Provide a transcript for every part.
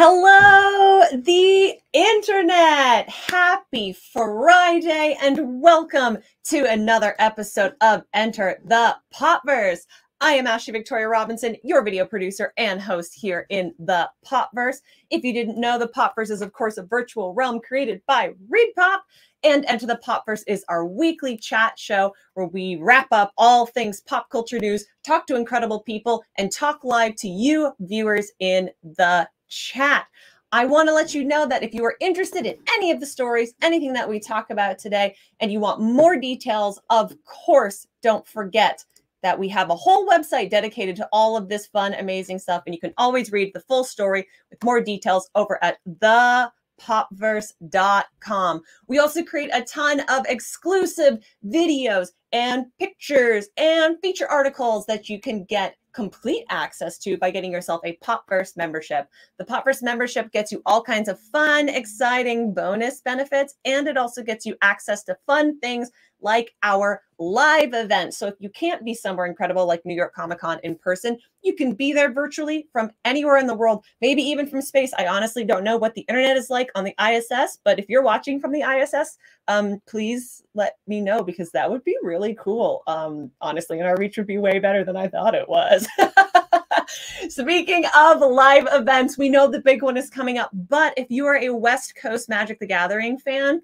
Hello, the internet. Happy Friday and welcome to another episode of Enter the Popverse. I am Ashley Victoria Robinson, your video producer and host here in the Popverse. If you didn't know, the Popverse is, of course, a virtual realm created by Reed Pop. And Enter the Popverse is our weekly chat show where we wrap up all things pop culture news, talk to incredible people, and talk live to you, viewers, in the chat. I want to let you know that if you are interested in any of the stories, anything that we talk about today, and you want more details, of course, don't forget that we have a whole website dedicated to all of this fun, amazing stuff. And you can always read the full story with more details over at thepopverse.com. We also create a ton of exclusive videos and pictures and feature articles that you can get complete access to by getting yourself a Popverse membership. The Popverse membership gets you all kinds of fun, exciting bonus benefits, and it also gets you access to fun things like our live events. So if you can't be somewhere incredible like New York Comic Con in person, you can be there virtually from anywhere in the world, maybe even from space. I honestly don't know what the internet is like on the ISS, but if you're watching from the ISS, um, please let me know because that would be really cool. Um, honestly, and our reach would be way better than I thought it was. Speaking of live events, we know the big one is coming up, but if you are a West Coast Magic the Gathering fan,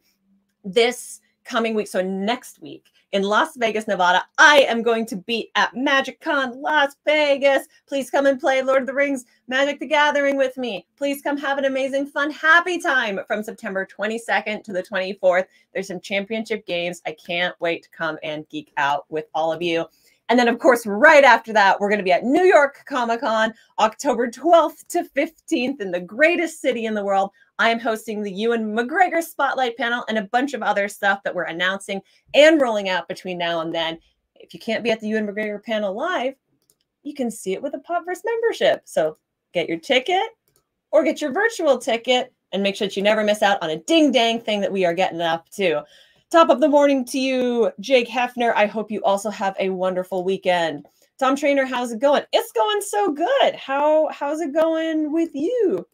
this coming week, so next week in Las Vegas, Nevada, I am going to be at Magic Con Las Vegas. Please come and play Lord of the Rings Magic the Gathering with me. Please come have an amazing, fun, happy time from September 22nd to the 24th. There's some championship games. I can't wait to come and geek out with all of you. And then, of course, right after that, we're going to be at New York Comic Con, October 12th to 15th in the greatest city in the world. I am hosting the Ewan McGregor Spotlight panel and a bunch of other stuff that we're announcing and rolling out between now and then. If you can't be at the Ewan McGregor panel live, you can see it with a Popverse membership. So get your ticket or get your virtual ticket and make sure that you never miss out on a ding dang thing that we are getting up to. Top of the morning to you, Jake Hefner. I hope you also have a wonderful weekend. Tom Trainer, how's it going? It's going so good. How how's it going with you?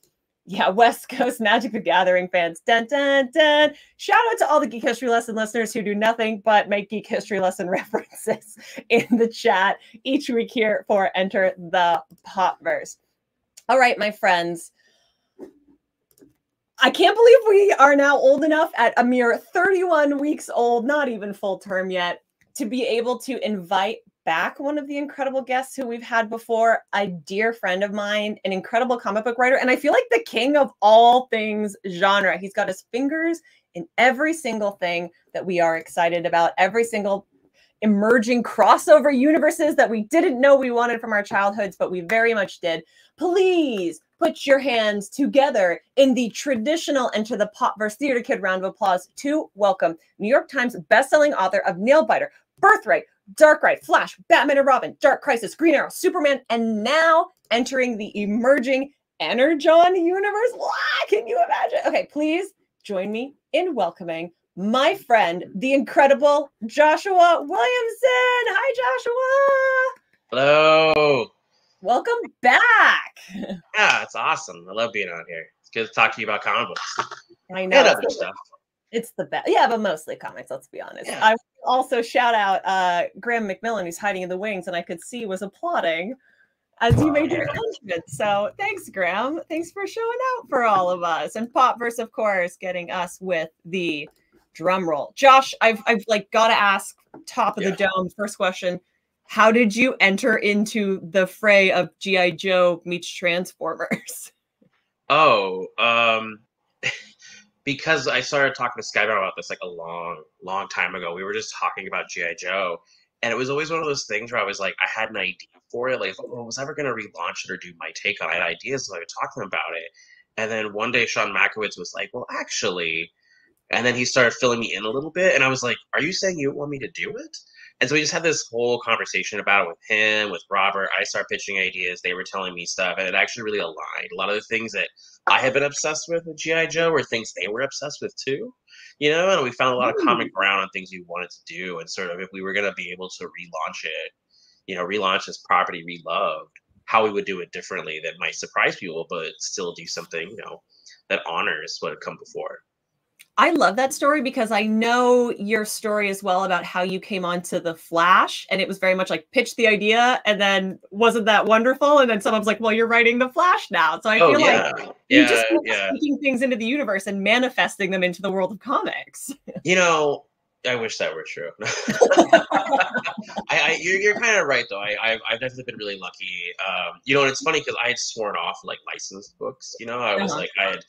yeah, West Coast Magic the Gathering fans. Dun, dun, dun. Shout out to all the Geek History Lesson listeners who do nothing but make Geek History Lesson references in the chat each week here for Enter the Popverse. All right, my friends. I can't believe we are now old enough at a mere 31 weeks old, not even full term yet, to be able to invite back one of the incredible guests who we've had before, a dear friend of mine, an incredible comic book writer, and I feel like the king of all things genre. He's got his fingers in every single thing that we are excited about, every single emerging crossover universes that we didn't know we wanted from our childhoods, but we very much did. Please put your hands together in the traditional Enter the Pop Popverse Theater Kid round of applause to welcome New York Times bestselling author of Nailbiter, Birthright, Dark Ride, Flash, Batman and Robin, Dark Crisis, Green Arrow, Superman, and now entering the emerging Energon universe. Wow, can you imagine? Okay, please join me in welcoming my friend, the incredible Joshua Williamson. Hi, Joshua. Hello. Welcome back. Yeah, it's awesome. I love being on here. It's good to talk to you about comic books. I know. And other stuff. It's the best. Yeah, but mostly comics, let's be honest. Yeah. I also shout out uh, Graeme McMillan, who's hiding in the wings, and I could see was applauding as you made your announcement. So thanks, Graeme. Thanks for showing out for all of us. And Popverse, of course, getting us with the drum roll. Josh, I've I've like gotta ask top of yeah. the dome. First question. How did you enter into the fray of G.I. Joe meets Transformers? Oh, um because I started talking to Skybound about this like a long, long time ago. We were just talking about GI Joe, and it was always one of those things where I was like, I had an idea for it. Like, oh, I was ever going to relaunch it or do my take on it. I had ideas, so I would talk to him about it. And then one day, Sean Mackiewicz was like, "Well, actually," and then he started filling me in a little bit, and I was like, "Are you saying you want me to do it?" And so we just had this whole conversation about it with him, with Robert. I started pitching ideas. They were telling me stuff, and it actually really aligned. A lot of the things that I had been obsessed with with G.I. Joe were things they were obsessed with too. You know, and we found a lot of common hmm. ground on things we wanted to do. And sort of if we were going to be able to relaunch it, you know, relaunch this property we loved, how we would do it differently that might surprise people, but still do something, you know, that honors what had come before. I love that story because I know your story as well about how you came onto the Flash, and it was very much like pitch the idea, and then wasn't that wonderful? And then someone's like, "Well, you're writing the Flash now," so I oh, feel yeah. like you yeah, just yeah. speaking things into the universe and manifesting them into the world of comics. You know, I wish that were true. I, I, you're, you're kind of right though. I, I've, I've definitely been really lucky. Um, you know, and it's funny because I had sworn off like licensed books. You know, I was uh-huh. like, I had,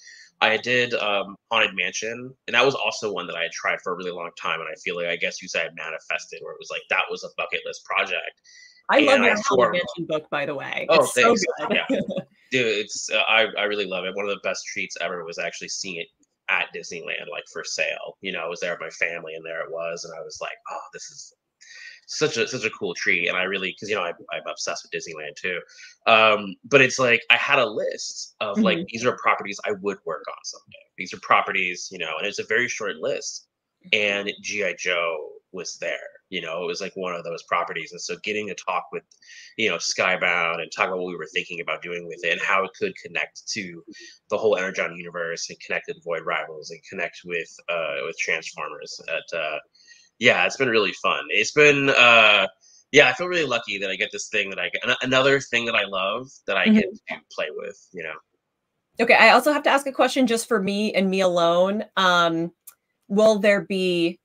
I did um, Haunted Mansion, and that was also one that I had tried for a really long time. And I feel like I guess you said I manifested, where it was like that was a bucket list project. I and love your Haunted Mansion book, by the way. Oh, it's thanks. So yeah. Dude, it's uh, I I really love it. One of the best treats ever was actually seeing it at Disneyland, like for sale. You know, I was there with my family, and there it was, and I was like, oh, this is such a such a cool treat. And I really, because you know, I, I'm obsessed with Disneyland too. Um, but it's like I had a list of mm-hmm. like these are properties I would work on someday. These are properties, you know, and it's a very short list. And GI Joe was there. You know, it was like one of those properties. And so getting to talk with, you know, Skybound and talk about what we were thinking about doing with it and how it could connect to the whole Energon universe and connect with Void Rivals and connect with uh with Transformers at uh yeah, it's been really fun. It's been uh yeah, I feel really lucky that I get this thing that I get another thing that I love that I mm-hmm. get to play with, you know. Okay, I also have to ask a question just for me and me alone. Um will there be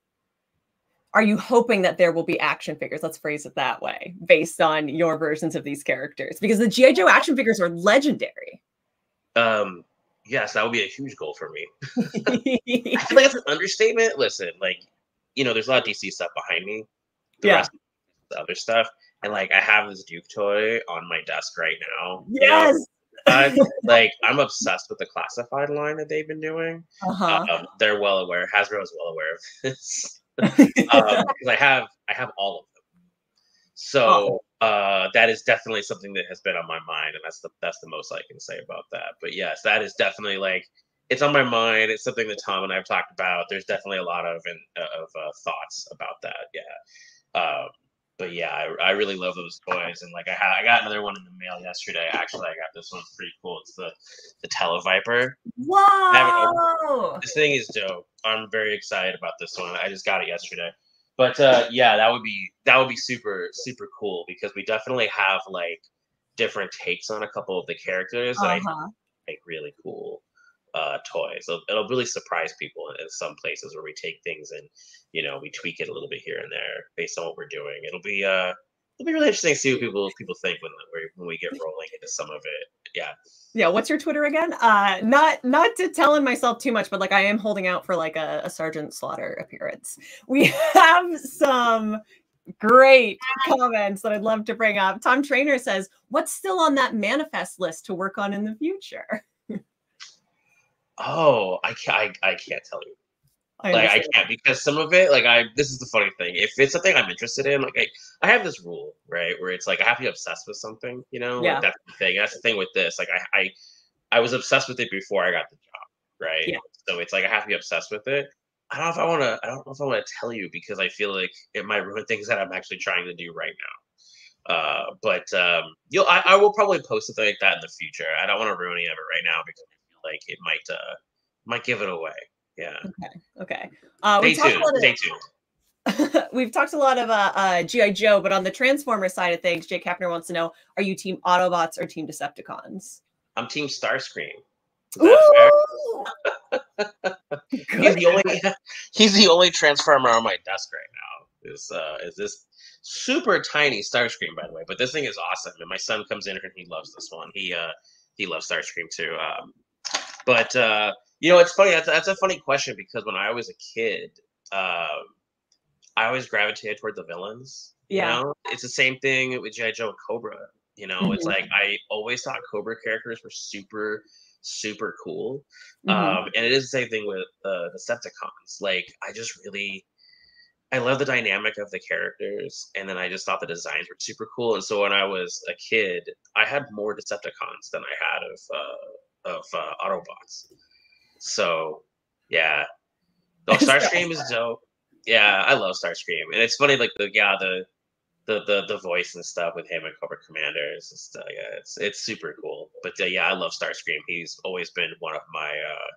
are you hoping that there will be action figures let's phrase it that way based on your versions of these characters because the gi joe action figures are legendary um yes that would be a huge goal for me i feel like that's an understatement listen like you know there's a lot of dc stuff behind me the yeah. rest the other stuff and like i have this duke toy on my desk right now yes you know? I'm, like I'm obsessed with the classified line that they've been doing. Uh-huh. Um, they're well aware. Hasbro is well aware of this because um, I have I have all of them. So oh. uh, that is definitely something that has been on my mind, and that's the that's the most I can say about that. But yes, that is definitely like it's on my mind. It's something that Tom and I have talked about. There's definitely a lot of in, of uh, thoughts about that. Yeah. Um, but yeah, I, I really love those toys, and like I had, I got another one in the mail yesterday. Actually, I got this one pretty cool. It's the the Televiper. Whoa! This thing is dope. I'm very excited about this one. I just got it yesterday. But uh, yeah, that would be that would be super super cool because we definitely have like different takes on a couple of the characters that uh-huh. I think really cool uh, toys. It'll, it'll, really surprise people in some places where we take things and you know we tweak it a little bit here and there based on what we're doing. It'll be uh, it'll be really interesting to see what people people think when we when we get rolling into some of it. Yeah. Yeah. What's your Twitter again? Uh, not not to telling myself too much, but like I am holding out for like a, a Sergeant Slaughter appearance. We have some great comments that I'd love to bring up. Tom Trainer says, "What's still on that manifest list to work on in the future?" Oh, I can't. I, I can't tell you. I like I can't because some of it, like I, this is the funny thing. If it's something I'm interested in, like I, I have this rule, right, where it's like I have to be obsessed with something. You know, yeah. Like, that's the thing. That's the thing with this. Like I, I, I was obsessed with it before I got the job, right? Yeah. So it's like I have to be obsessed with it. I don't know if I want to. I don't know if I want to tell you because I feel like it might ruin things that I'm actually trying to do right now. Uh, but um, you'll. I, I will probably post something like that in the future. I don't want to ruin any of it right now because like it might uh might give it away. Yeah. Okay. Okay. Uh, Stay tuned. Stay tuned. we've talked a lot of uh, uh, GI Joe, but on the Transformer side of things, Jake Kapner wants to know: Are you Team Autobots or Team Decepticons? I'm Team Starscream. he's the only he's the only transformer on my desk right now. Is uh is this super tiny Starscream by the way? But this thing is awesome, and my son comes in here and he loves this one. He uh he loves Starscream too. Um, but uh, you know, it's funny. That's that's a funny question because when I was a kid, um, I always gravitated toward the villains. Yeah, you know? it's the same thing with GI Joe and Cobra. You know, mm-hmm. it's like I always thought Cobra characters were super, super cool. Mm-hmm. Um, and it is the same thing with uh, the Decepticons. Like, I just really, I love the dynamic of the characters, and then I just thought the designs were super cool. And so when I was a kid, I had more Decepticons than I had of uh, of uh, Autobots. So yeah, oh, Starscream is dope. Yeah, I love Starscream, and it's funny like the yeah the the the the voice and stuff with him and Cobra Commander is just uh, yeah, it's it's super cool. But uh, yeah, I love Starscream. He's always been one of my uh,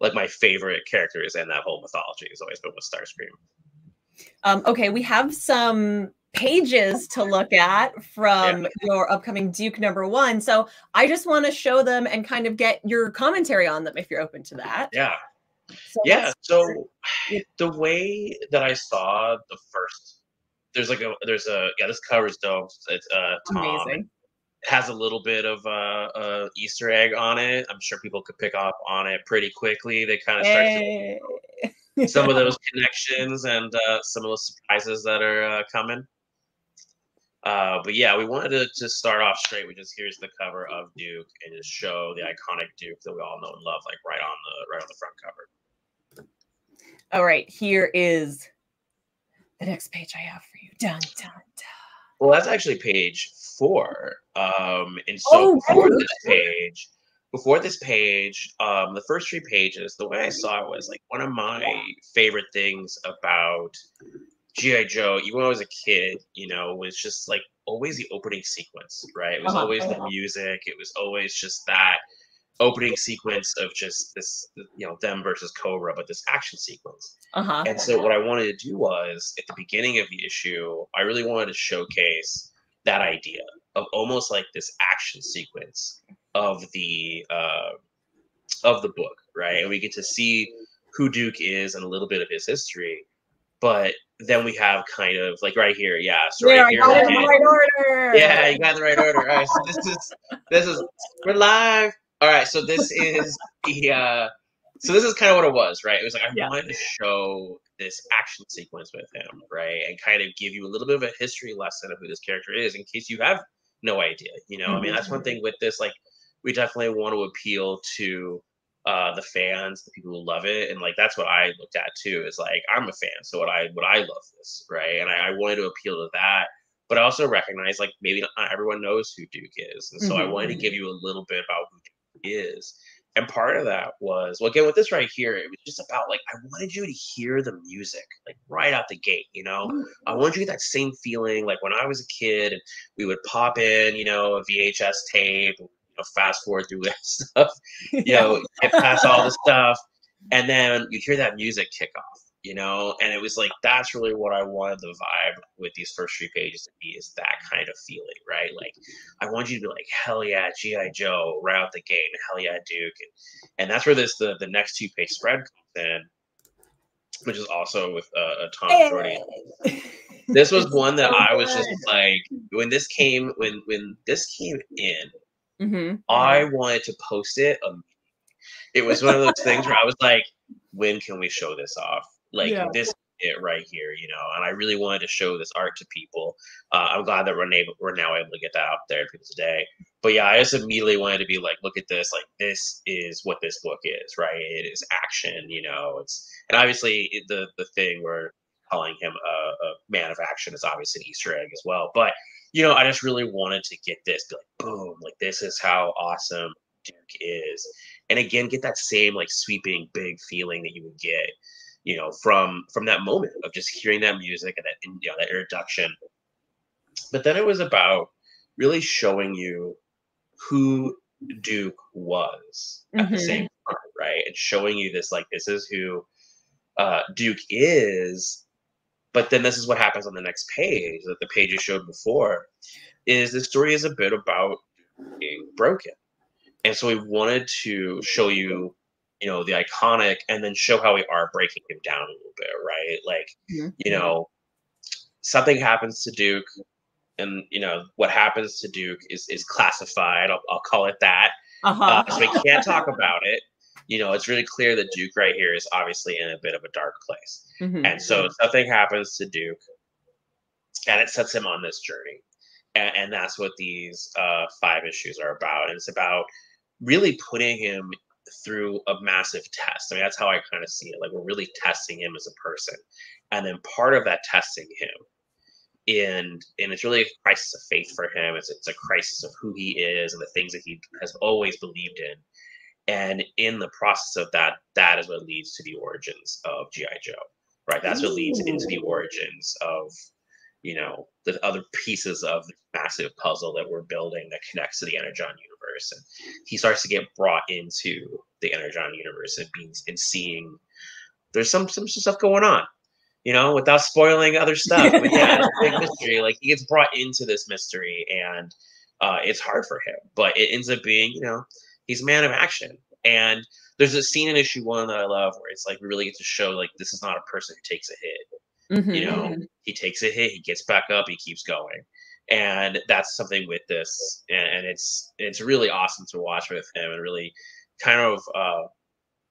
like my favorite characters in that whole mythology. Has always been with Starscream. Um, okay, we have some pages to look at from yeah. your upcoming Duke number one. So I just want to show them and kind of get your commentary on them if you're open to that. Yeah. So yeah. So the way that I saw the first, there's like a, there's a, yeah, this covers dope. It's uh, Tom. Amazing. It has a little bit of uh, uh, Easter egg on it. I'm sure people could pick up on it pretty quickly. They kind of start hey. to, some of those connections and uh, some of those surprises that are uh, coming. Uh, but yeah, we wanted to just start off straight with just here's the cover of Duke and just show the iconic Duke that we all know and love, like right on the right on the front cover. All right, here is the next page I have for you. Dun dun dun. Well, that's actually page four. Um, and so oh, before this page, before this page, um, the first three pages, the way I saw it was like one of my favorite things about GI Joe, even when I was a kid, you know, was just like always the opening sequence, right? It was uh-huh. always the music. It was always just that opening sequence of just this, you know, them versus Cobra, but this action sequence. Uh-huh. And so what I wanted to do was at the beginning of the issue, I really wanted to showcase that idea of almost like this action sequence of the uh, of the book, right? And we get to see who Duke is and a little bit of his history but then we have kind of like right here, yeah. So right here, got in the right order. Yeah, you got in the right order. All right, so this is this is we're live. All right, so this is the uh so this is kind of what it was, right? It was like I yeah. wanted to show this action sequence with him, right, and kind of give you a little bit of a history lesson of who this character is, in case you have no idea. You know, mm-hmm. I mean, that's one mm-hmm. thing with this. Like, we definitely want to appeal to uh, the fans, the people who love it, and like that's what I looked at too. Is like I'm a fan, so what I what I love this right, and I, I wanted to appeal to that, but I also recognize like maybe not everyone knows who Duke is, and so mm-hmm. I wanted to mm-hmm. give you a little bit about who Duke is. And part of that was, well, again, with this right here, it was just about like, I wanted you to hear the music, like right out the gate, you know? I mm-hmm. wanted you to get that same feeling like when I was a kid, we would pop in, you know, a VHS tape, know, fast forward through that stuff, you yeah. know, get past all the stuff, and then you hear that music kick off, you know, and it was like that's really what I wanted the vibe with these first three pages to be is that kind of feeling, right? Like I want you to be like, hell yeah, GI Joe, right out the gate, and hell yeah, Duke, and, and that's where this the the next two page spread comes in, which is also with uh, Tom hey. This was one that I was just like when this came when when this came in Mm-hmm. I wanted to post it. Um, it was one of those things where I was like, when can we show this off? Like yeah. this it right here, you know. And I really wanted to show this art to people. Uh, I'm glad that we're able, we're now able to get that out there for today. But yeah, I just immediately wanted to be like, look at this. Like this is what this book is, right? It is action, you know. It's and obviously the the thing we're calling him a, a man of action is obviously an Easter egg as well. But you know, I just really wanted to get this, be like, boom, like this is how awesome Duke is. And again, get that same like sweeping big feeling that you would get, you know, from from that moment of just hearing that music and that you know that introduction. But then it was about really showing you who Duke was at mm-hmm. the same time, right? And showing you this like this is who uh, Duke is but then this is what happens on the next page, that the page you showed before, is the story is a bit about being broken. And so we wanted to show you, you know, the iconic and then show how we are breaking him down a little bit, right? Like, you know, something happens to Duke, and you know what happens to Duke is is classified. I'll, I'll call it that. Uh-huh. Uh, so we can't talk about it you know, it's really clear that Duke right here is obviously in a bit of a dark place. Mm-hmm. And so something happens to Duke and it sets him on this journey. And, and that's what these uh, five issues are about. And it's about really putting him through a massive test. I mean, that's how I kind of see it. Like we're really testing him as a person. And then part of that testing him and and it's really a crisis of faith for him. It's it's a crisis of who he is and the things that he has always believed in and in the process of that that is what leads to the origins of gi joe right that's Ooh. what leads into the origins of you know the other pieces of the massive puzzle that we're building that connects to the Energon universe. And he starts to get brought into the Energon universe and being and seeing there's some some stuff going on, you know, without spoiling other stuff. But yeah, it's a big mystery. Like he gets brought into this mystery, and uh, it's hard for him. But it ends up being, you know, he's a man of action. And there's a scene in issue one that I love where it's like we really get to show like this is not a person who takes a hit. Mm-hmm. You know, mm-hmm. he takes a hit, he gets back up, he keeps going. And that's something with this, and, it's it's really awesome to watch with him, and really kind of uh,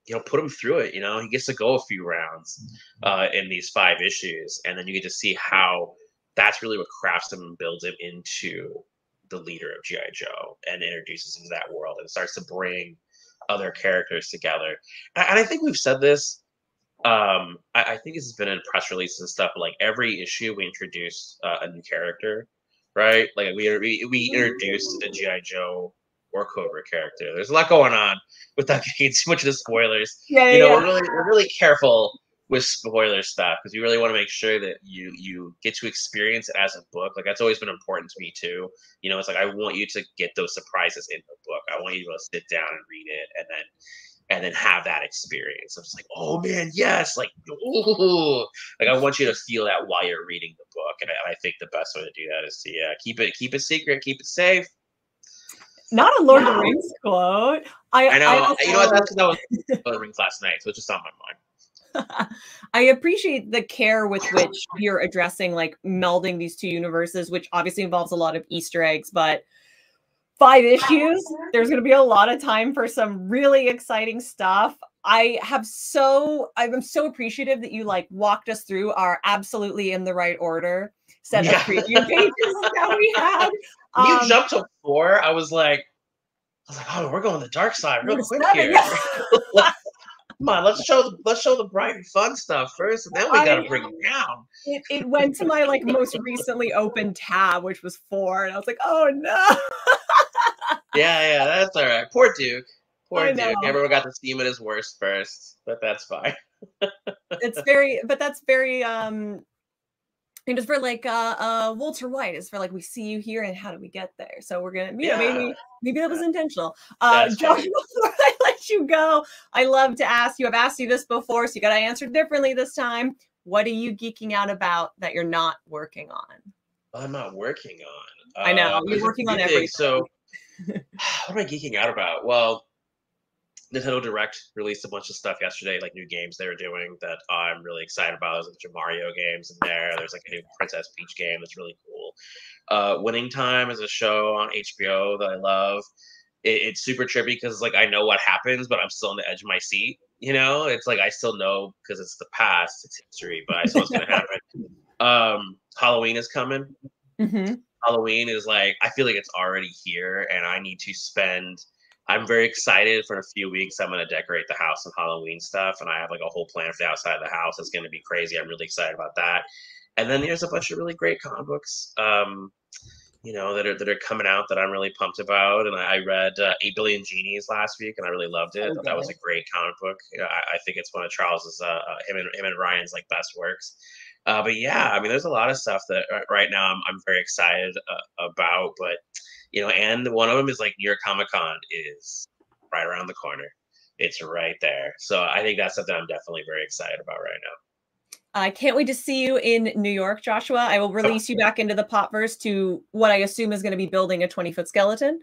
you know put him through it. You know, he gets to go a few rounds uh, in these five issues, and then you get to see how that's really what crafts him and builds him into the leader of GI Joe, and introduces him to that world, and starts to bring other characters together. And I think we've said this. Um, I, I think this has been in press releases and stuff. But like every issue, we introduce uh, a new character, right? Like we we, we introduced the GI Joe or Cobra character. There's a lot going on without getting too much of the spoilers. Yeah, you know, yeah. we're really we're really careful with spoiler stuff because we really want to make sure that you you get to experience it as a book. Like that's always been important to me too. You know, it's like I want you to get those surprises in the book. I want you to sit down and read it and then and then have that experience. I'm just like, oh man, yes, like ooh. like I want you to feel that while you're reading the book. And I, I think the best way to do that is to yeah, keep it keep it secret, keep it safe. Not a Lord of the Rings quote. I, I know. I also, you know what? That's because I was Lord of the Rings last night, so it's just on my mind. I appreciate the care with which you're addressing like melding these two universes, which obviously involves a lot of Easter eggs, but five issues, there's going to be a lot of time for some really exciting stuff. I have so I'm so appreciative that you like walked us through our absolutely in the right order set yeah. of preview pages that we had. Um, you jumped to four. I was like, I was like, oh, we're going the dark side real quick here. Yeah. Come on, let's show the let's show the bright and fun stuff first, and then we got to bring it down. It, it went to my like most recently opened tab, which was four, and I was like, oh no. yeah, yeah, that's all right. Poor Duke. Poor Duke. Everyone got to see him at his worst first, but that's fine. it's very, but that's very um and it's for like uh, uh Walter White. It's for like we see you here and how do we get there? So we're gonna you yeah. know maybe maybe that was intentional. Uh Josh, before I let you go, I love to ask you, I've asked you this before, so you gotta answer differently this time. What are you geeking out about that you're not working on? I'm not working on. I know uh, you're working on everything. So what am I geeking out about? Well, Nintendo Direct released a bunch of stuff yesterday, like new games they were doing that I'm really excited about. There's a bunch of Mario games in there. There's like a new Princess Peach game that's really cool. Uh, Winning Time is a show on HBO that I love. It, it's super trippy because like I know what happens, but I'm still on the edge of my seat. You know, it's like I still know because it's the past, it's history, but I know what's gonna happen. Um, Halloween is coming. Mm-hmm. Halloween is like I feel like it's already here, and I need to spend I'm very excited for a few weeks. I'm going to decorate the house and Halloween stuff, and I have like a whole plan for the outside of the house. It's going to be crazy. I'm really excited about that. And then there's a bunch of really great comic books, um, you know, that are that are coming out that I'm really pumped about. And I, read uh, Eight Billion Genies last week, and I really loved it. Okay. That was a great comic book. You know, I, I think it's one of Charles's, uh, uh, him and him and Ryan's like best works. Uh, but yeah, I mean, there's a lot of stuff that uh, right now I'm, I'm very excited uh, about, but you know, and one of them is like New York Comic Con is right around the corner. It's right there. So I think that's something I'm definitely very excited about right now. I can't wait to see you in New York, Joshua. I will release you back into the Popverse to what I assume is going to be building a 20 foot skeleton.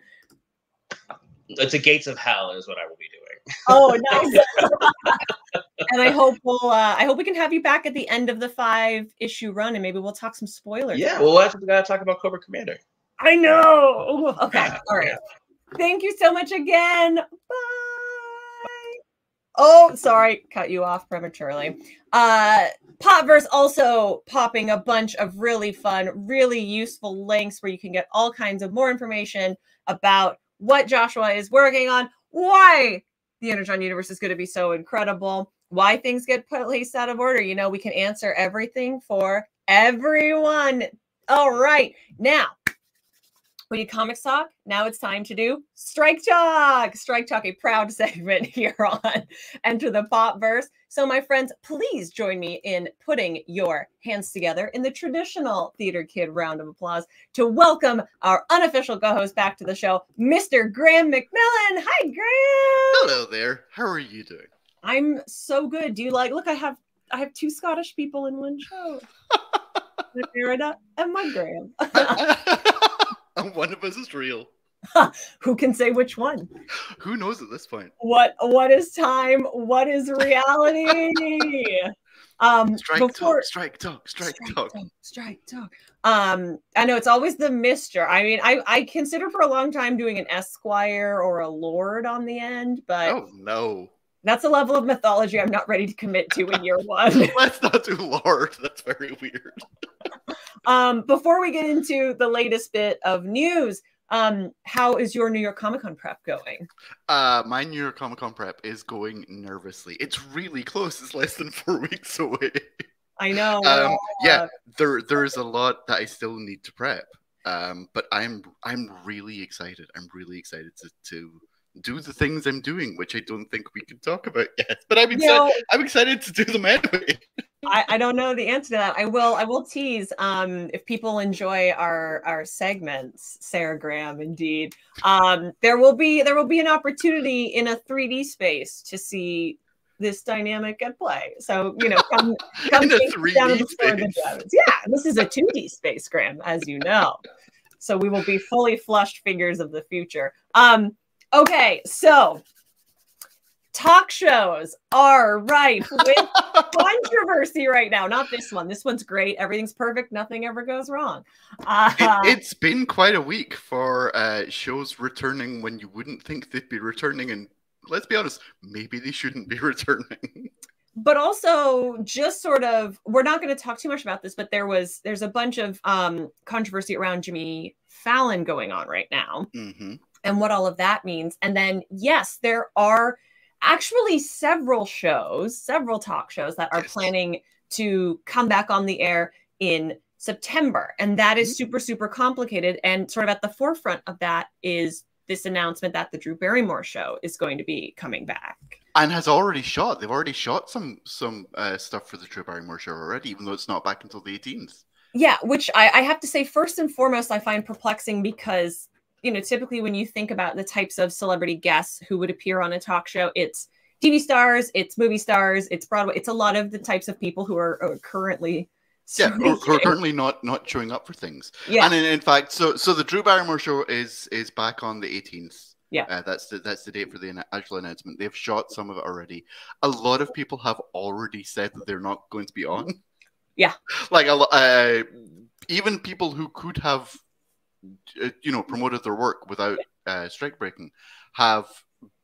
It's a gates of hell, is what I will be doing. Oh, nice. and I hope we'll, uh, I hope we can have you back at the end of the five issue run, and maybe we'll talk some spoilers. Yeah, well, we got to talk about Cobra Commander. I know. Okay. All right. Thank you so much again. Bye. Oh, sorry, cut you off prematurely. Uh Popverse also popping a bunch of really fun, really useful links where you can get all kinds of more information about what Joshua is working on, why the Energon universe is going to be so incredible, why things get placed out of order. You know, we can answer everything for everyone. All right. Now, We did Comics Talk. Now it's time to do Strike Talk. Strike Talk, a proud segment here on Enter the Pop Verse. So, my friends, please join me in putting your hands together in the traditional Theater Kid round of applause to welcome our unofficial co host back to the show, Mr. Graeme McMillan. Hi, Graeme. Hello there. How are you doing? I'm so good. Do you like, look, I have. I have two Scottish people in one show. Merida and my Graeme. one of us is real. Who can say which one? Who knows at this point? What what is time? What is reality? um strike before talk, strike talk, strike, strike talk. talk. Strike talk. Um I know it's always the Mister. I mean, I I consider for a long time doing an Esquire or a Lord on the end, but Oh no. That's a level of mythology I'm not ready to commit to in year one. Let's not do Lord. That's very weird. Um, before we get into the latest bit of news, um, how is your New York Comic Con prep going? Uh, my New York Comic Con prep is going nervously. It's really close. It's less than four weeks away. I know. Um, yeah, there there is a lot that I still need to prep. Um, but I'm I'm really excited. I'm really excited to to do the things I'm doing, which I don't think we can talk about yet. But I'm excited. You know, I'm excited to do them anyway. I, I don't know the answer to that. I will I will tease. Um, if people enjoy our our segments, Sarah Graeme, indeed, um, there will be there will be an opportunity in a 3D space to see this dynamic at play. So you know, come come a 3D space. Yeah, this is a 2D space, Graeme, as you know. So we will be fully flushed figures of the future. Um, Okay, so talk shows are rife with controversy right now. Not this one. This one's great. Everything's perfect. Nothing ever goes wrong. Uh, it, has been quite a week for uh, shows returning when you wouldn't think they'd be returning. And let's be honest, maybe they shouldn't be returning. but also just sort of we're not going to talk too much about this but there was there's a bunch of um controversy around jimmy fallon going on right now mm-hmm and what all of that means. And then, yes, there are actually several shows, several talk shows that are planning to come back on the air in September. And that is mm-hmm. super, super complicated. And sort of at the forefront of that is this announcement that the Drew Barrymore show is going to be coming back. And has already shot. They've already shot some some uh, stuff for the Drew Barrymore show already, even though it's not back until the 18th. Yeah, which I, I have to say, first and foremost, I find perplexing because you know, typically when you think about the types of celebrity guests who would appear on a talk show, it's TV stars, it's movie stars, it's Broadway. It's a lot of the types of people who are, are currently yeah, who, who, are currently not not showing up for things. Yeah, and in, in, fact, so so the Drew Barrymore show is is back on the 18th. Yeah, uh, that's the that's the date for the actual announcement. They've shot some of it already. A lot of people have already said that they're not going to be on. Yeah, like a uh, even people who could have you know promoted their work without uh, strike breaking have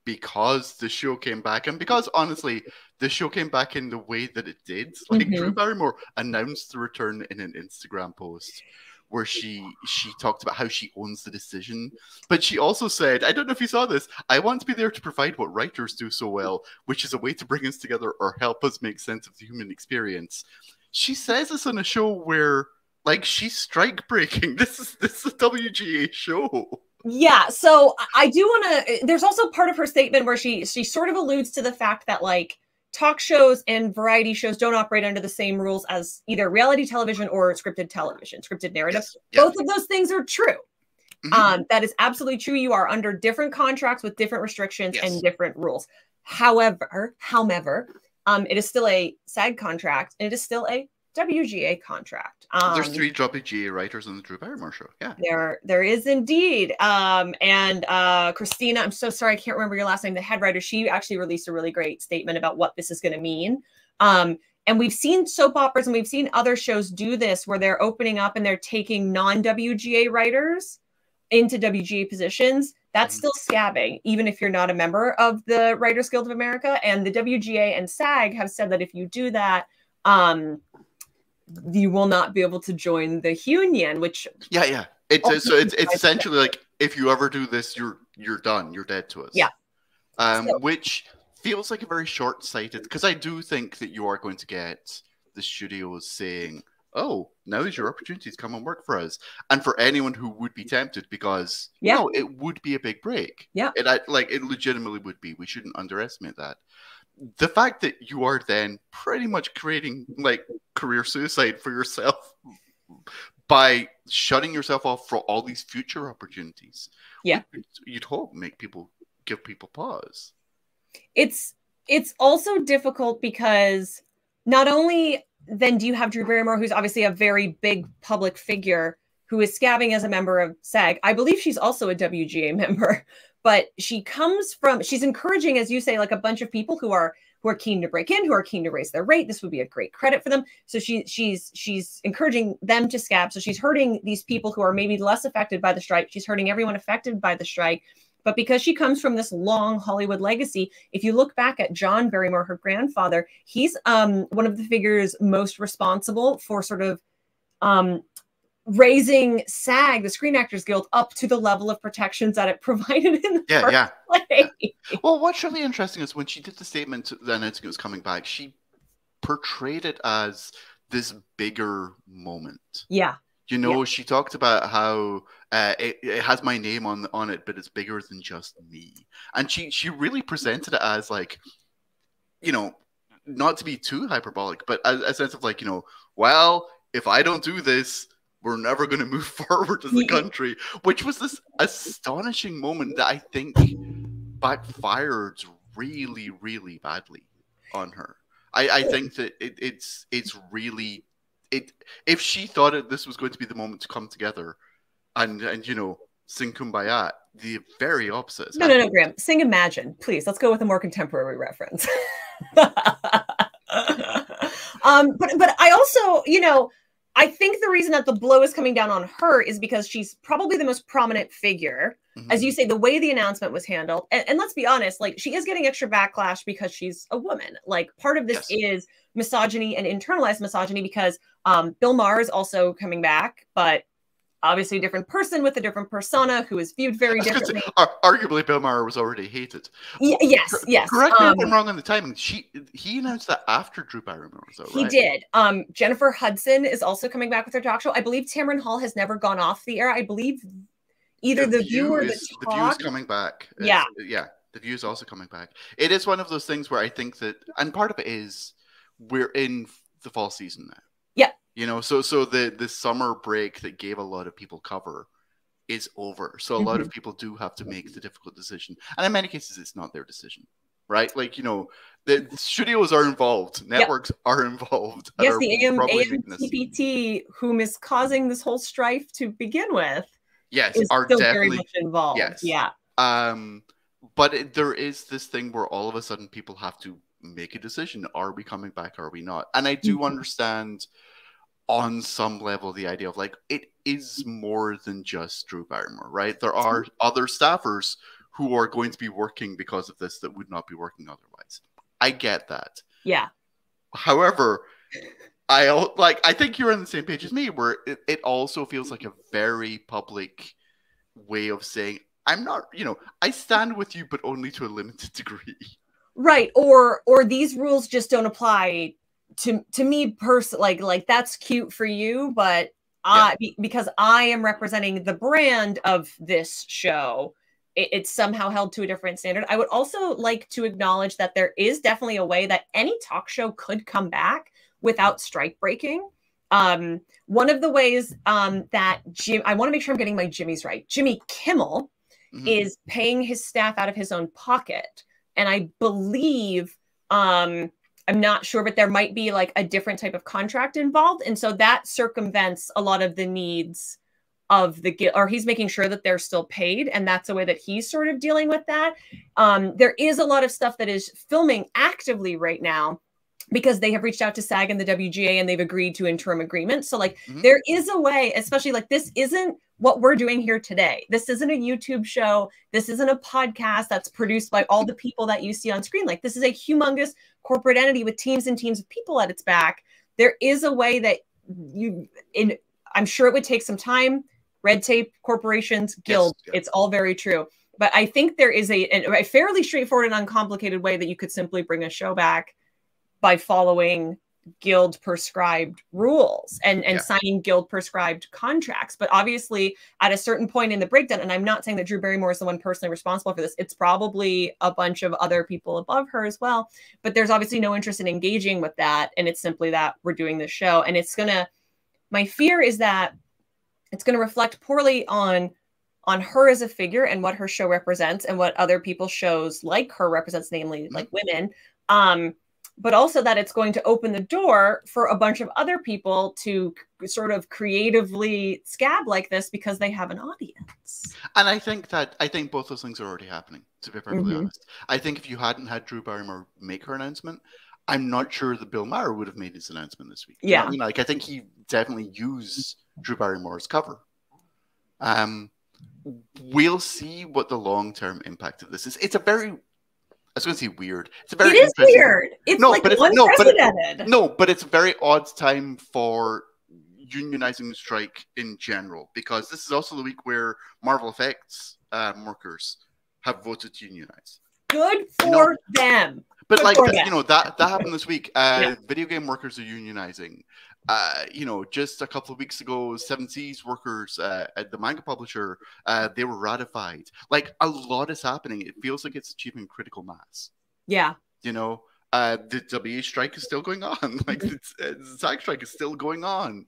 because the show came back and because honestly the show came back in the way that it did like mm-hmm. drew barrymore announced the return in an instagram post where she she talked about how she owns the decision but she also said i don't know if you saw this i want to be there to provide what writers do so well which is a way to bring us together or help us make sense of the human experience she says this on a show where like she's strike breaking. This is this is a WGA show. Yeah, so I do want to. There's also part of her statement where she she sort of alludes to the fact that like talk shows and variety shows don't operate under the same rules as either reality television or scripted television, scripted narrative. Yes. Both of those things are true. Mm-hmm. Um, that is absolutely true. You are under different contracts with different restrictions yes. and different rules. However, however, um, it is still a SAG contract and it is still a WGA contract. Um, There's three WGA writers on the Drew Barrymore show. Yeah, there there is indeed. Um, and uh, Christina, I'm so sorry I can't remember your last name. The head writer, she actually released a really great statement about what this is going to mean. Um, and we've seen soap operas and we've seen other shows do this where they're opening up and they're taking non WGA writers into WGA positions. That's mm-hmm. still scabbing, even if you're not a member of the Writers Guild of America. And the WGA and SAG have said that if you do that, um, you will not be able to join the union which yeah yeah it's so it's, it's essentially like if you ever do this you're you're done you're dead to us yeah um so, which feels like a very short-sighted because i do think that you are going to get the studios saying oh, now is your opportunity to come and work for us. And for anyone who would be tempted, because Yeah. no, it would be a big break. Yeah. it I, like it legitimately would be. We shouldn't underestimate that. The fact that you are then pretty much creating like career suicide for yourself by shutting yourself off for all these future opportunities. Yeah. you'd hope make people give people pause. it's it's also difficult because not only then do you have Drew Barrymore, who's obviously a very big public figure who is scabbing as a member of SAG. I believe she's also a WGA member, but she comes from she's encouraging, as you say, like a bunch of people who are who are keen to break in, who are keen to raise their rate. This would be a great credit for them. So she she's she's encouraging them to scab. So she's hurting these people who are maybe less affected by the strike. She's hurting everyone affected by the strike. But because she comes from this long Hollywood legacy, if you look back at John Barrymore, her grandfather, he's um, one of the figures most responsible for sort of um, raising SAG, the Screen Actors Guild, up to the level of protections that it provided in the Yeah, first yeah. place. Well, what's really interesting is when she did the statement announcing it was coming back, she portrayed it as this bigger moment. Yeah, You know, she talked about how uh, it, it has my name on on it, but it's bigger than just me. And she she really presented it as like, you know, not to be too hyperbolic, but a, a sense of like, you know, well, if I don't do this, we're never going to move forward as a country. Which was this astonishing moment that I think backfired really, really badly on her. I, I think that it, it's it's really it if she thought it, this was going to be the moment to come together and and you know sing kumbaya the very opposite no, no, no. Graeme, sing Imagine, please. Let's go with a more contemporary reference. um, but but I also, you know, I think the reason that the blow is coming down on her is because she's probably the most prominent figure Mhm. as you say, the way the announcement was handled, and, and let's be honest, like she is getting extra backlash because she's a woman. Like part of this Yes. is misogyny and internalized misogyny because um, Bill Maher is also coming back, but obviously a different person with a different persona who is viewed very I say, differently. arguably Bill Maher was already hated Y- yes, yes. correct me um, if I'm wrong on the timing she he announced that after Drew Barrymore was out He right? did. Um, Jennifer Hudson is also coming back with her talk show. I believe Tamron Hall has never gone off the air. I believe either the, view or the is, the view is coming back It's- Yeah. yeah the view is also coming back it is one of those things where I think that and part of it is we're in the fall season now. You know so so the the summer break that gave a lot of people cover is over so a lot Mm-hmm. of people do have to make the difficult decision and in many cases it's not their decision right like you know the studios are involved networks are involved yes, are the AM, probably making this- AMPTP, whom is causing this whole strife to begin with, yes are definitely much involved. yes. Yeah. Um, but it, there is this thing where all of a sudden people have to make a decision: Are we coming back? Are we not? And I do Mhm. understand, on some level, the idea of like it is more than just Drew Barrymore, right? There are other staffers who are going to be working because of this that would not be working otherwise. I get that. Yeah. However, I like I think you're on the same page as me, where it, it also feels like a very public way of saying I'm not, you know, I stand with you, but only to a limited degree. Right. Or or these rules just don't apply to to me person like like that's cute for you, but I be- because I am representing the brand of this show, it, it's somehow held to a different standard. I would also like to acknowledge that there is definitely a way that any talk show could come back without strike breaking. Um, one of the ways um, that Jim, I want to make sure I'm getting my Jimmy's right. Jimmy Kimmel Mhm. is paying his staff out of his own pocket. And I believe, um, I'm not sure, but there might be like a different type of contract involved. And so that circumvents a lot of the needs of the guild, or he's making sure that they're still paid. And that's a way that he's sort of dealing with that. Um, there is a lot of stuff that is filming actively right now because they have reached out to SAG and the WGA and they've agreed to interim agreements. So, like, Mhm. there is a way, especially like this isn't what we're doing here today. This isn't a YouTube show. This isn't a podcast that's produced by all the people that you see on screen. Like, this is a humongous corporate entity with teams and teams of people at its back. There is a way that you, in, I'm sure it would take some time. Red tape, corporations, guild, yeah. it's all very true. But I think there is a, a fairly straightforward and uncomplicated way that you could simply bring a show back by following guild prescribed rules and and Yeah. signing guild prescribed contracts. But obviously at a certain point in the breakdown and i'm not saying that drew barrymore is the one personally responsible for this it's probably a bunch of other people above her as well. But there's obviously no interest in engaging with that and it's simply that we're doing this show. And it's gonna my fear is that it's gonna reflect poorly on on her as a figure and what her show represents and what other people's shows like her represents namely like women. Um but also that it's going to open the door for a bunch of other people to sort of creatively scab like this because they have an audience And I think that I think both those things are already happening. To be perfectly Mhm. honest, I think if you hadn't had Drew Barrymore make her announcement, I'm not sure that Bill Maher would have made his announcement this week. Do you know Yeah. I mean, like I think he definitely used Drew Barrymore's cover. Um, we'll see what the long term impact of this is. It's a very, I was going to say weird. It's a very it is weird it's No, like but it's- no, but it- unprecedented No, but it's a very odd time for unionizing the strike in general because this is also the week where Marvel Effects um, workers have voted to unionize. good for You know- them But Good like you know that that happened this week. Uh, Yeah. Video game workers are unionizing. Uh, you know, just a couple of weeks ago, Seven Seas workers uh, at the manga publisher uh, they were ratified. Like a lot is happening. It feels like it's achieving critical mass. yeah You know, uh, the WGA strike is still going on. Like it's, uh, the SAG strike is still going on.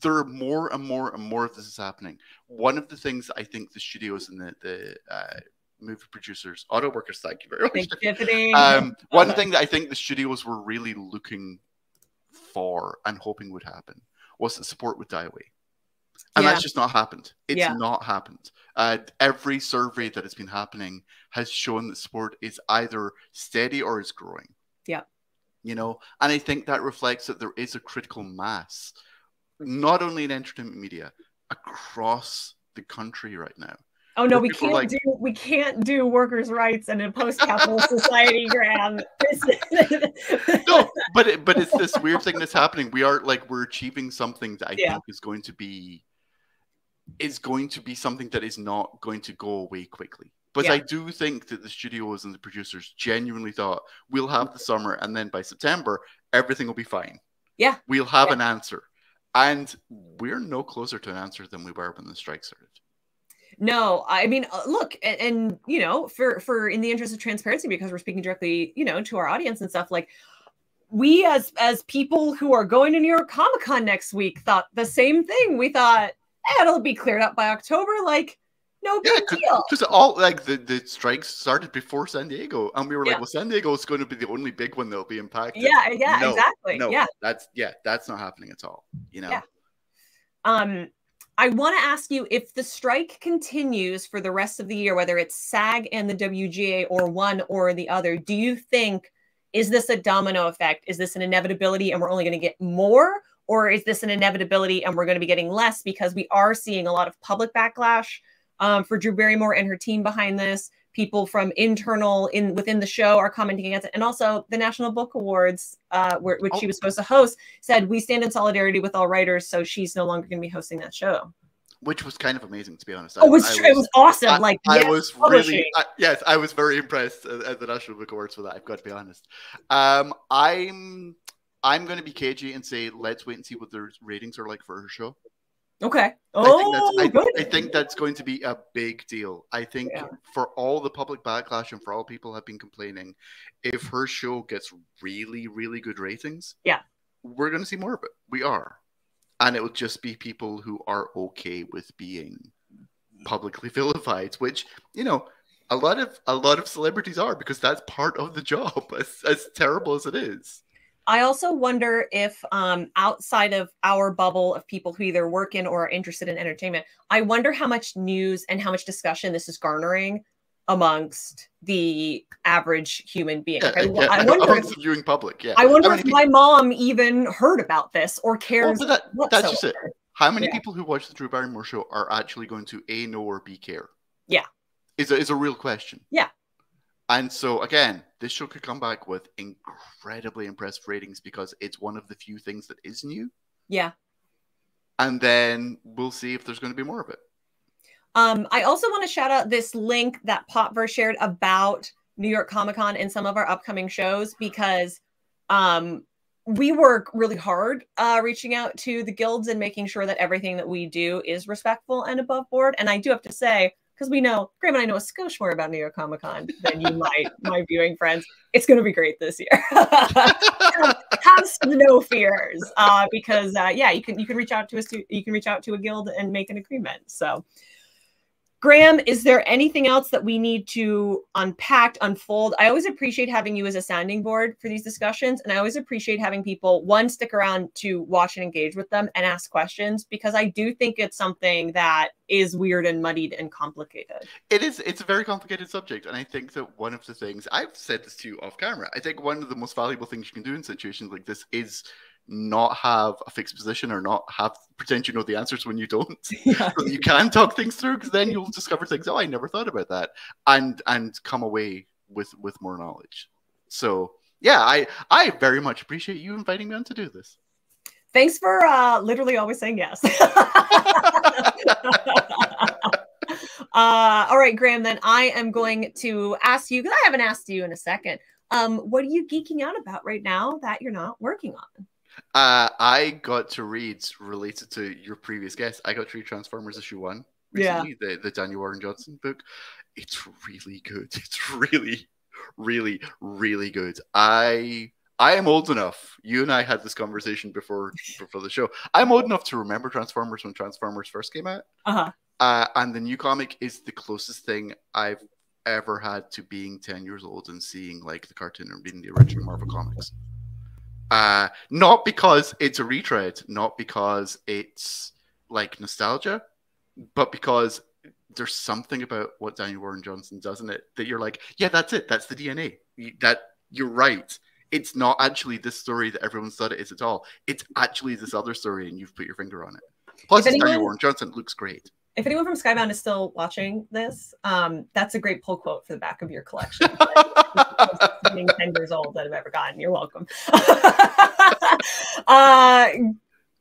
There are more and more and more of this is happening. One of the things I think the studios and the the uh, movie producers, auto workers, thank you very much. Thank you, Tiffany. Um, one thing that I think the studios were really looking for and hoping would happen was that support would die away. And Yeah. that's just not happened. It's Yeah. not happened. Uh, every survey that has been happening has shown that support is either steady or is growing. Yeah. You know, and I think that reflects that there is a critical mass, not only in entertainment media, across the country right now. Oh no, we can't like- do we can't do workers' rights in a post-capitalist society, Graeme. no, but it, but it's this weird thing that's happening. We are like we're achieving something that I Yeah. think is going to be is going to be something that is not going to go away quickly. But Yeah. I do think that the studios and the producers genuinely thought we'll have the summer, and then by September everything will be fine. Yeah. we'll have Yeah. an answer, and we're no closer to an answer than we were when the strike started. No, I mean, uh, look, and, and you know, for for in the interest of transparency, because we're speaking directly, you know, to our audience and stuff, like we as as people who are going to New York Comic Con next week thought the same thing. We thought eh, it'll be cleared up by October, like no Yeah, big deal. because all like the, the strikes started before San Diego, and we were Yeah. like, well, San Diego is going to be the only big one that'll be impacted. Yeah, yeah, No, exactly. No, Yeah. that's yeah, that's not happening at all. You know, Yeah. Um, I want to ask you if the strike continues for the rest of the year, whether it's SAG and the WGA or one or the other, do you think is this a domino effect? Is this an inevitability and we're only going to get more? Or is this an inevitability and we're going to be getting less because we are seeing a lot of public backlash um, for Drew Barrymore and her team behind this? People from internal in within the show are commenting against it, and also the National Book Awards, uh, where, which she Oh. was supposed to host, said we stand in solidarity with all writers, so she's no longer going to be hosting that show. which was kind of amazing to be honest. Oh, it was, I it was awesome. I, like I yes, was really I, yes, I was very impressed at, the National Book Awards for that. I've got to be honest. Um, I'm I'm going to be cagey and say let's wait and see what their ratings are like for her show. Okay. I think, Oh, that's, good. I, I think that's going to be a big deal. I think Yeah. for all the public backlash and for all people have been complaining, if her show gets really, really good ratings, Yeah. we're going to see more of it. We are, and it will just be people who are okay with being publicly vilified, which you know. A lot of a lot of celebrities are because that's part of the job, as, as terrible as it is. I also wonder if um, outside of our bubble of people who either work in or are interested in entertainment, I wonder how much news and how much discussion this is garnering amongst the average human being. Yeah, I, yeah, I wonder. If, the viewing public. Yeah, I wonder if my mom even heard about this or cares. Well, that, that's just it. How many Yeah. people who watch the Drew Barrymore show are actually going to A, know or B, care? Yeah. Is a, is a real question. Yeah. And so, again, this show could come back with incredibly impressive ratings because it's one of the few things that is new. Yeah. And then we'll see if there's going to be more of it. Um, I also want to shout out this link that Popverse shared about New York Comic Con and some of our upcoming shows because um, we work really hard uh, reaching out to the guilds and making sure that everything that we do is respectful and above board. And I do have to say, because we know Graeme and I know a skosh more about New York Comic Con than you might, my viewing friends. It's going to be great this year. have, have no fears, uh, because uh, yeah, you can you can reach out to us. You can reach out to a guild and make an agreement. So Graeme, is there anything else that we need to unpack, unfold? I always appreciate having you as a sounding board for these discussions. And I always appreciate having people, one, stick around to watch and engage with them and ask questions because I do think it's something that is weird and muddied and complicated. It is. It's a very complicated subject. And I think that one of the things, I've said this to you off camera, I think one of the most valuable things you can do in situations like this is not have a fixed position or not have pretend you know the answers when you don't. Yeah. so you can talk things through because then you'll discover things oh i never thought about that and and come away with with more knowledge. So yeah i i very much appreciate you inviting me on to do this. Thanks for uh literally always saying yes. Uh all right graeme then i am going to ask you because i haven't asked you in a second um what are you geeking out about right now that you're not working on uh, I got to read related to your previous guest. I got to read Transformers issue one recently, yeah. the the Daniel Warren Johnson book. It's really good. It's really, really, really good. I I am old enough. You and I had this conversation before before the show. I'm old enough to remember Transformers when Transformers first came out. Uh-huh. Uh, and the new comic is the closest thing I've ever had to being 10 years old and seeing like the cartoon and reading the original Marvel comics. Uh, not because it's a retread, not because it's like nostalgia, but because there's something about what Daniel Warren Johnson does in it that you're like, yeah, that's it. That's the DNA. That you're right. It's not actually this story that everyone's thought it is at all. It's actually this other story, and you've put your finger on it. Plus, anyone, Daniel Warren Johnson looks great. If anyone from Skybound is still watching this, um, that's a great pull quote for the back of your collection. being 10 years old that I've ever gotten. You're welcome. uh,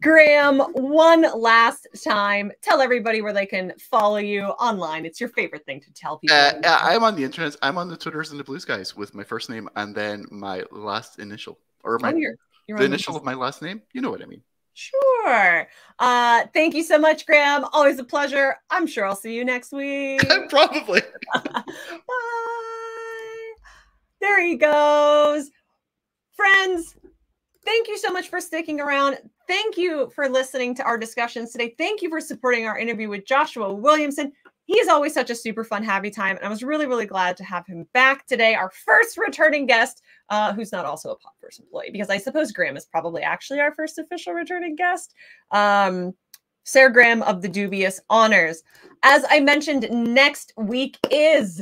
Graeme, one last time, tell everybody where they can follow you online. It's your favorite thing to tell people. Uh, I'm on the internet. I'm on the Twitters and the Blue Skies with my first name and then my last initial, or my oh, you're, you're the initial of my last name. You know what I mean. Sure. Uh, thank you so much, Graeme. Always a pleasure. I'm sure I'll see you next week. Probably. Bye. There he goes. Friends, thank you so much for sticking around. Thank you for listening to our discussions today. Thank you for supporting our interview with Joshua Williamson. He is always such a super fun, happy time. And I was really, really glad to have him back today, our first returning guest, uh, who's not also a Popverse employee, because I suppose Graeme is probably actually our first official returning guest. Um, Sarah Graeme of the Dubious Honors. As I mentioned, next week is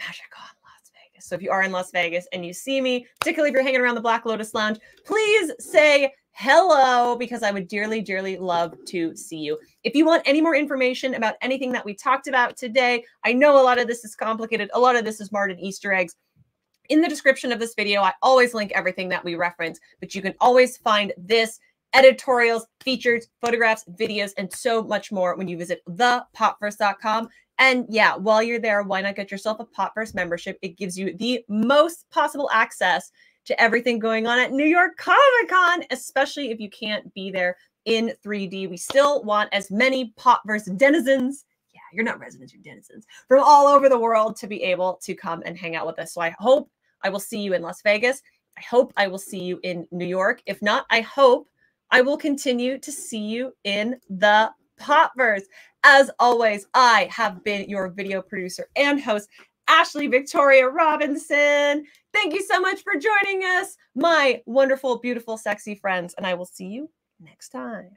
MagicCon Las Vegas. so if you are in Las Vegas and you see me, particularly if you're hanging around the Black Lotus Lounge, please say hello because I would dearly, dearly love to see you. If you want any more information about anything that we talked about today, I know a lot of this is complicated. A lot of this is marred in Easter eggs. In the description of this video, I always link everything that we reference, but you can always find this editorials, features, photographs, videos, and so much more when you visit thepopverse.com. And yeah, while you're there, why not get yourself a Popverse membership? It gives you the most possible access to everything going on at New York Comic Con, especially if you can't be there in 3D. We still want as many Popverse denizens. You're not residents, you're denizens from all over the world to be able to come and hang out with us. So I hope I will see you in Las Vegas. I hope I will see you in New York. If not, I hope I will continue to see you in the Popverse. As always, I have been your video producer and host, Ashley Victoria Robinson. Thank you so much for joining us, my wonderful, beautiful, sexy friends, and I will see you next time.